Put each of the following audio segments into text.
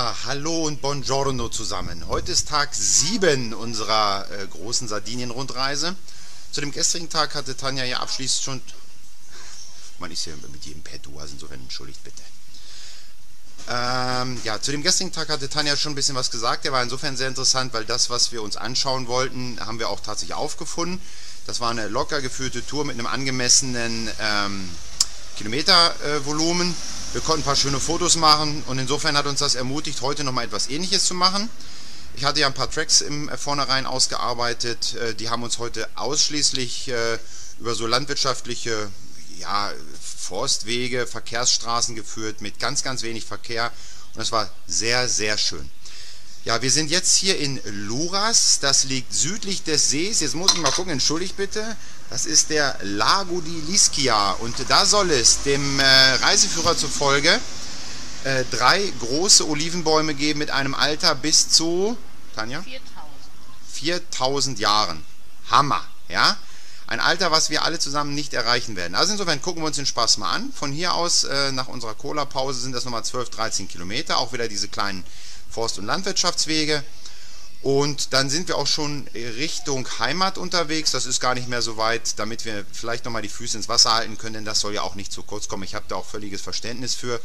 Hallo und buongiorno zusammen. Heute ist Tag 7 unserer äh, großen Sardinien-Rundreise. Zu dem gestrigen Tag hatte Tanja ja abschließend schon... Man ist ja mit jedem per Du, also insofern entschuldigt bitte. Ähm, ja, zu dem gestrigen Tag hatte Tanja schon ein bisschen was gesagt. Der war insofern sehr interessant, weil das, was wir uns anschauen wollten, haben wir auch tatsächlich aufgefunden. Das war eine locker geführte Tour mit einem angemessenen ähm, Kilometervolumen. Äh, wir konnten ein paar schöne Fotos machen und insofern hat uns das ermutigt, heute nochmal etwas ähnliches zu machen. Ich hatte ja ein paar Tracks im äh, Vornherein ausgearbeitet, äh, die haben uns heute ausschließlich äh, über so landwirtschaftliche ja, Forstwege, Verkehrsstraßen geführt mit ganz, ganz wenig Verkehr und es war sehr, sehr schön. Ja, wir sind jetzt hier in Luras, das liegt südlich des Sees. Jetzt muss ich mal gucken, entschuldigt bitte. Das ist der Lago di Lischia und da soll es dem äh, Reiseführer zufolge äh, drei große Olivenbäume geben mit einem Alter bis zu, Tanja? 4000. 4000 Jahren. Hammer, ja? Ein Alter, was wir alle zusammen nicht erreichen werden. Also insofern gucken wir uns den Spaß mal an. Von hier aus, äh, nach unserer Cola-Pause, sind das nochmal 12, 13 Kilometer. Auch wieder diese kleinen Forst- und Landwirtschaftswege. Und dann sind wir auch schon Richtung Heimat unterwegs. Das ist gar nicht mehr so weit, damit wir vielleicht nochmal die Füße ins Wasser halten können, denn das soll ja auch nicht zu kurz kommen. Ich habe da auch völliges Verständnis für.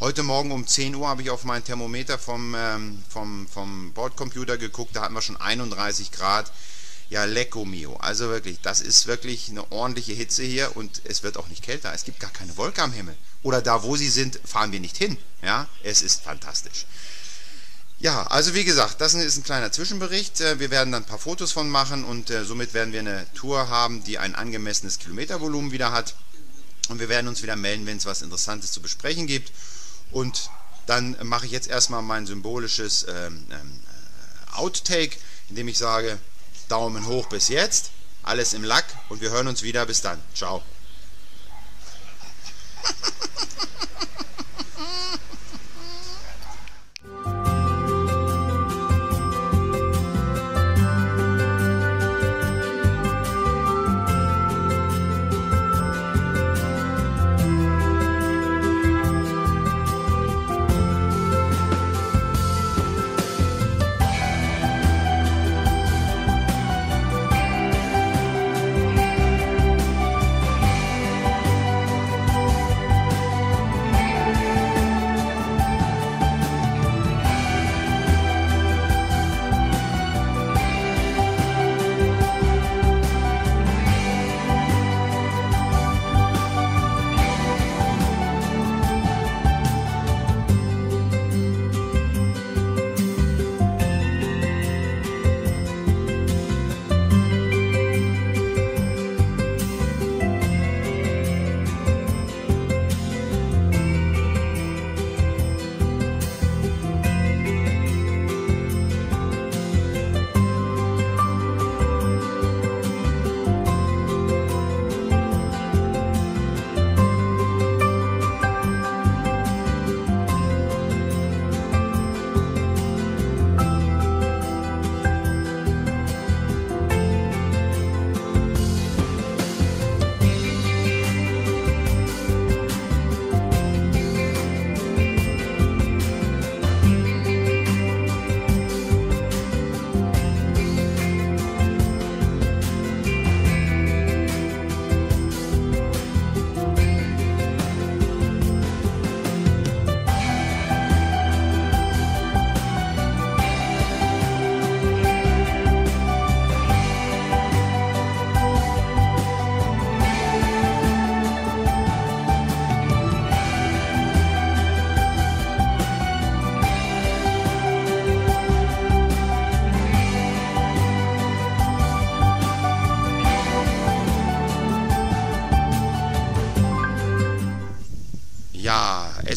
Heute Morgen um 10 Uhr habe ich auf mein Thermometer vom, ähm, vom, vom Bordcomputer geguckt, da hatten wir schon 31 Grad. Ja, lecco mio. Also wirklich, das ist wirklich eine ordentliche Hitze hier und es wird auch nicht kälter. Es gibt gar keine Wolke am Himmel. Oder da, wo sie sind, fahren wir nicht hin. Ja, es ist fantastisch. Ja, also wie gesagt, das ist ein kleiner Zwischenbericht. Äh, wir werden dann ein paar Fotos von machen und äh, somit werden wir eine Tour haben, die ein angemessenes Kilometervolumen wieder hat. Und wir werden uns wieder melden, wenn es was Interessantes zu besprechen gibt. Und dann mache ich jetzt erstmal mein symbolisches ähm, ähm, Outtake, indem ich sage, Daumen hoch bis jetzt, alles im Lack und wir hören uns wieder. Bis dann. Ciao.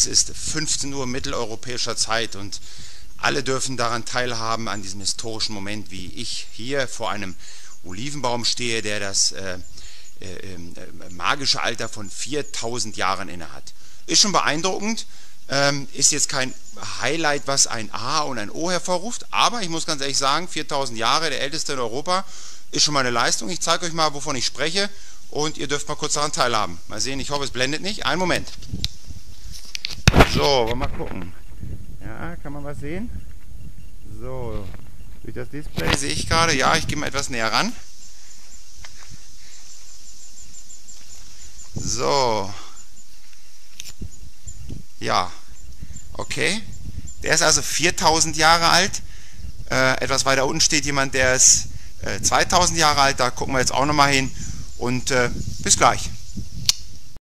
Es ist 15 Uhr mitteleuropäischer Zeit und alle dürfen daran teilhaben, an diesem historischen Moment, wie ich hier vor einem Olivenbaum stehe, der das äh, äh, äh, magische Alter von 4000 Jahren innehat. Ist schon beeindruckend, ähm, ist jetzt kein Highlight, was ein A und ein O hervorruft, aber ich muss ganz ehrlich sagen, 4000 Jahre, der älteste in Europa, ist schon mal eine Leistung. Ich zeige euch mal, wovon ich spreche und ihr dürft mal kurz daran teilhaben. Mal sehen, ich hoffe, es blendet nicht. Einen Moment. So, wollen wir mal gucken. Ja, kann man was sehen? So, durch das Display sehe ich gerade. Ja, ich gehe mal etwas näher ran. So. Ja. Okay. Der ist also 4000 Jahre alt. Äh, etwas weiter unten steht jemand, der ist äh, 2000 Jahre alt. Da gucken wir jetzt auch nochmal hin. Und äh, bis gleich.